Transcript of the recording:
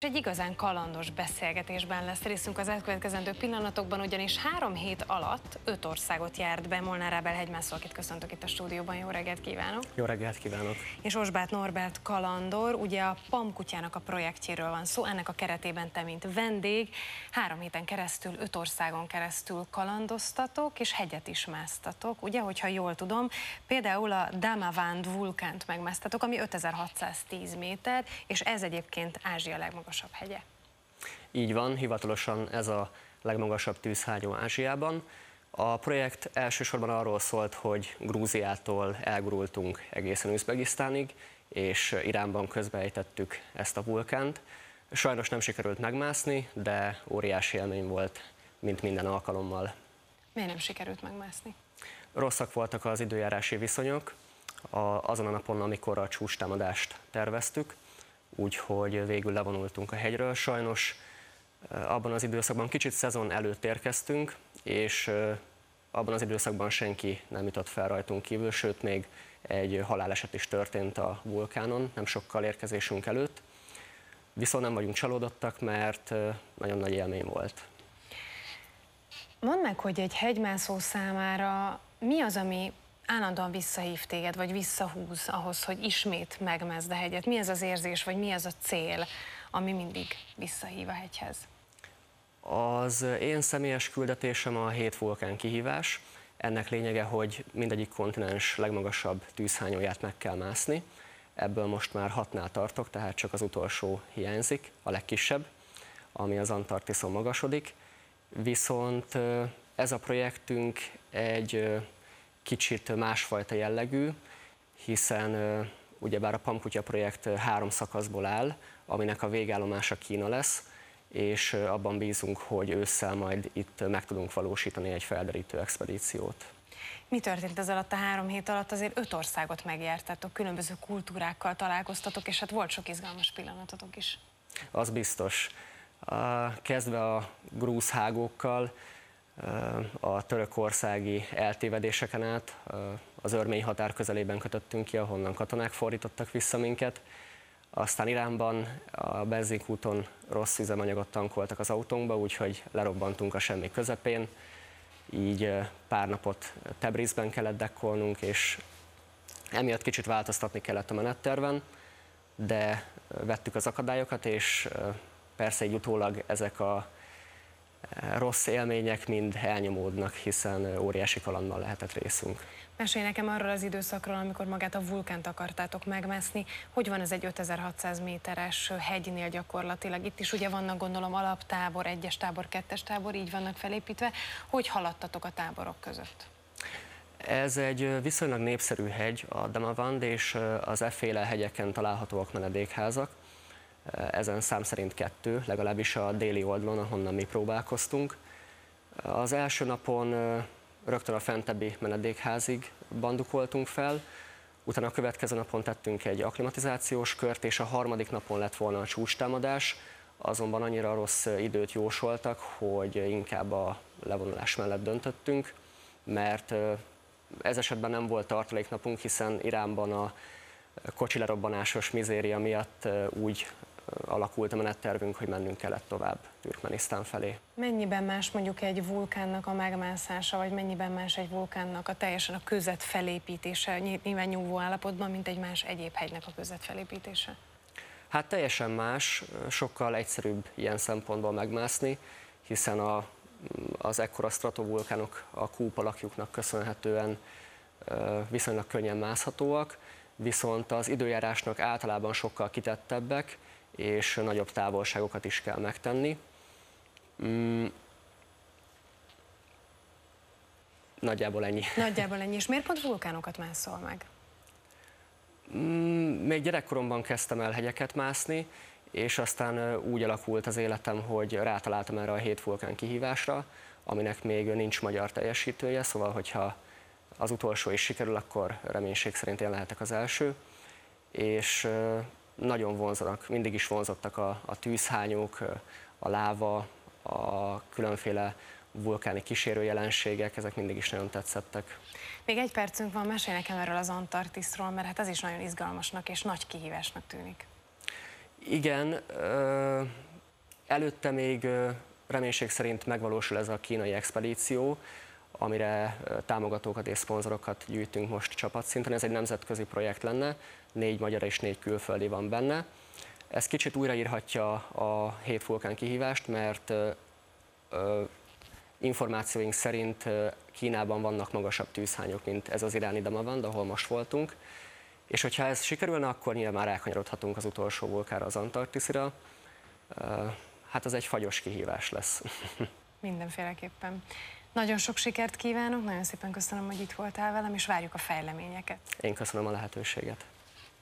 Egy igazán kalandos beszélgetésben lesz részünk az elkövetkezendő pillanatokban, ugyanis három hét alatt öt országot járt be Molnár Ábel hegymászó, akit köszöntök itt a stúdióban. Jó reggelt kívánok! Jó reggelt kívánok! És Osbát Norbert kalandor, ugye a PAM kutyának a projektjéről van szó, ennek a keretében te, mint vendég, három héten keresztül, öt országon keresztül kalandoztatok, és hegyet is másztatok, ugye, hogyha jól tudom, például a Damavand vulkánt megmásztatok, ami 5610 méter, és ez egyébként Ázsia legmagasabb legmagasabb hegye. Így van, hivatalosan ez a legmagasabb tűzhágyó Ázsiában. A projekt elsősorban arról szólt, hogy Grúziától elgurultunk egészen Üzbegisztánig, és Iránban közbeejtettük ezt a vulkánt. Sajnos nem sikerült megmászni, de óriási élmény volt, mint minden alkalommal. Miért nem sikerült megmászni? Rosszak voltak az időjárási viszonyok azon a napon, amikor a csústámadást terveztük úgyhogy végül levonultunk a hegyről. Sajnos abban az időszakban kicsit szezon előtt érkeztünk, és abban az időszakban senki nem jutott fel rajtunk kívül, sőt még egy haláleset is történt a vulkánon, nem sokkal érkezésünk előtt. Viszont nem vagyunk csalódottak, mert nagyon nagy élmény volt. Mondd meg, hogy egy hegymászó számára mi az, ami állandóan visszahív téged, vagy visszahúz ahhoz, hogy ismét megmezd a hegyet? Mi ez az érzés, vagy mi az a cél, ami mindig visszahív a hegyhez? Az én személyes küldetésem a hét vulkán kihívás. Ennek lényege, hogy mindegyik kontinens legmagasabb tűzhányóját meg kell mászni. Ebből most már hatnál tartok, tehát csak az utolsó hiányzik, a legkisebb, ami az Antarktiszon magasodik. Viszont ez a projektünk egy kicsit másfajta jellegű, hiszen ugyebár a Pamkutya projekt három szakaszból áll, aminek a végállomása Kína lesz, és abban bízunk, hogy ősszel majd itt meg tudunk valósítani egy felderítő expedíciót. Mi történt ez alatt a három hét alatt? Azért öt országot megjártatok, különböző kultúrákkal találkoztatok, és hát volt sok izgalmas pillanatotok is. Az biztos. Kezdve a grúz hágókkal, a törökországi eltévedéseken át az örmény határ közelében kötöttünk ki, ahonnan katonák fordítottak vissza minket. Aztán Iránban a benzinkúton rossz üzemanyagot tankoltak az autónkba, úgyhogy lerobbantunk a semmi közepén. Így pár napot Tebrizben kellett dekkolnunk, és emiatt kicsit változtatni kellett a menetterven, de vettük az akadályokat, és persze így utólag ezek a rossz élmények mind elnyomódnak, hiszen óriási kalandban lehetett részünk. Mesélj nekem arról az időszakról, amikor magát a vulkánt akartátok megmászni. Hogy van ez egy 5600 méteres hegynél gyakorlatilag? Itt is ugye vannak gondolom alaptábor, egyes tábor, kettes tábor, így vannak felépítve. Hogy haladtatok a táborok között? Ez egy viszonylag népszerű hegy, a Damavand, és az efféle hegyeken találhatóak menedékházak ezen szám szerint kettő, legalábbis a déli oldalon, ahonnan mi próbálkoztunk. Az első napon rögtön a fentebbi menedékházig bandukoltunk fel, utána a következő napon tettünk egy akklimatizációs kört, és a harmadik napon lett volna a csúcstámadás, azonban annyira rossz időt jósoltak, hogy inkább a levonulás mellett döntöttünk, mert ez esetben nem volt tartaléknapunk, hiszen Iránban a kocsilerobbanásos mizéria miatt úgy alakult a menettervünk, hogy mennünk kellett tovább Türkmenisztán felé. Mennyiben más mondjuk egy vulkánnak a megmászása, vagy mennyiben más egy vulkánnak a teljesen a közet felépítése, nyilván nyugvó állapotban, mint egy más egyéb hegynek a közet felépítése? Hát teljesen más, sokkal egyszerűbb ilyen szempontból megmászni, hiszen a, az ekkora stratovulkánok a kúp alakjuknak köszönhetően viszonylag könnyen mászhatóak, viszont az időjárásnak általában sokkal kitettebbek, és nagyobb távolságokat is kell megtenni. Mm. Nagyjából ennyi. Nagyjából ennyi. És miért pont vulkánokat mászol meg? Mm, még gyerekkoromban kezdtem el hegyeket mászni, és aztán úgy alakult az életem, hogy rátaláltam erre a hét vulkán kihívásra, aminek még nincs magyar teljesítője, szóval hogyha az utolsó is sikerül, akkor reménység szerint én lehetek az első. És nagyon vonzanak, mindig is vonzottak a, a tűzhányók, a láva, a különféle vulkáni kísérőjelenségek, ezek mindig is nagyon tetszettek. Még egy percünk van, mesélj nekem erről az Antarktiszról, mert hát ez is nagyon izgalmasnak és nagy kihívásnak tűnik. Igen, előtte még reménység szerint megvalósul ez a kínai expedíció, amire támogatókat és szponzorokat gyűjtünk most csapatszinten. Ez egy nemzetközi projekt lenne, négy magyar és négy külföldi van benne. Ez kicsit újraírhatja a hét vulkán kihívást, mert információink szerint Kínában vannak magasabb tűzhányok, mint ez az iráni Damavand, ahol most voltunk. És hogyha ez sikerülne, akkor nyilván rákanyarodhatunk az utolsó vulkára, az Antarktiszira. Hát az egy fagyos kihívás lesz. Mindenféleképpen. Nagyon sok sikert kívánok, nagyon szépen köszönöm, hogy itt voltál velem, és várjuk a fejleményeket. Én köszönöm a lehetőséget.